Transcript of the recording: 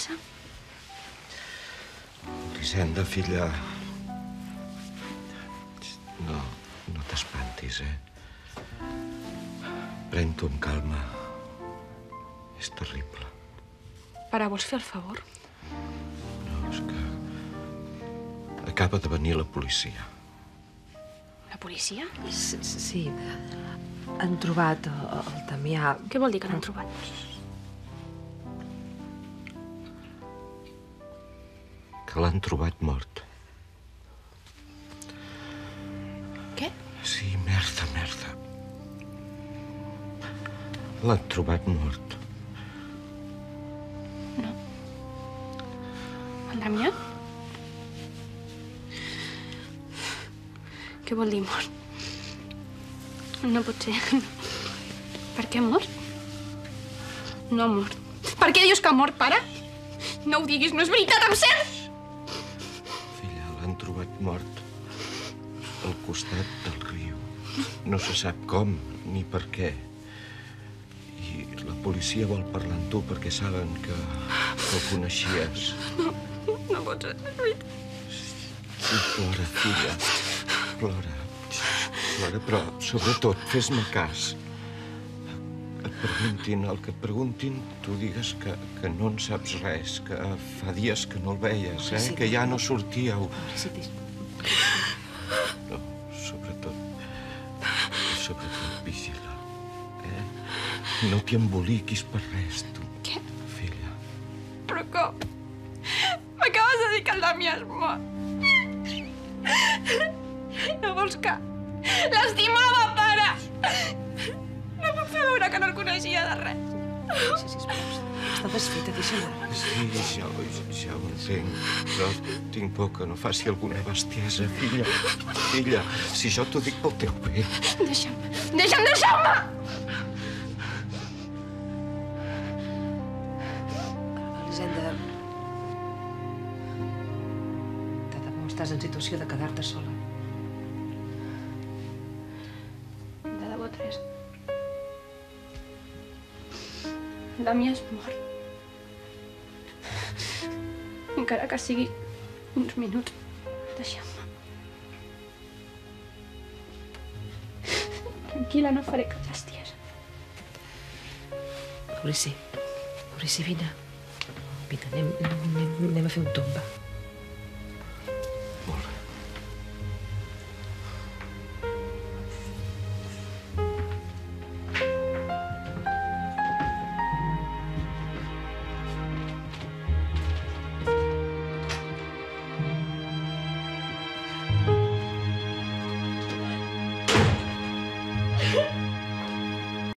passa? Elisenda, filla... No, no t'espantis, eh? Pren-t'ho amb calma. És terrible. Pare, vols fer el favor? No, és que... Acaba de venir la policia. La policia? Sí, han trobat el, el Damià. Què vol dir que l'han trobat? Que l'han trobat mort. Què? Sí, merda, merda. L'han trobat mort. No. El Damià? Què vol dir mort? No pot ser. Per què mort? No mort. Per què dius que mort, pare? No ho diguis, no és veritat, em cert! Mort al costat del riu. No se sap com ni per què. I la policia vol parlar amb tu perquè saben que, que el coneixies. No, no pot ser. Sí, plora, filla. Plora. Plora, però sobretot fes-me cas. Et preguntin el que et preguntin, tu digues que, que no en saps res, que fa dies que no el veies, eh? Sí. que ja no sortíeu. Sí, No, sobretot... Sobretot vigila, eh? No t'hi emboliquis per res, tu, Què? filla. Però com? M'acabes de dir que el Damià és mort. No vols que... L'estimava, pare! No puc fer veure que no el coneixia de res. sí, sisplau. Està desfeta, deixa-la. Sí, ja, ja ho entenc, però tinc por que no faci alguna bestiesa, filla. Filla, si jo t'ho dic pel teu bé. Deixa'm, deixa'm, deixa'm-me! Elisenda... De debò estàs en situació de quedar-te sola. De debò, Teresa. Damià és mort. Encara que sigui uns minuts, deixa'm-me. Tranquil·la, no faré cap bestiesa. Maurici, Maurici, vine. Vine, anem, anem, anem a fer un tomba. Molt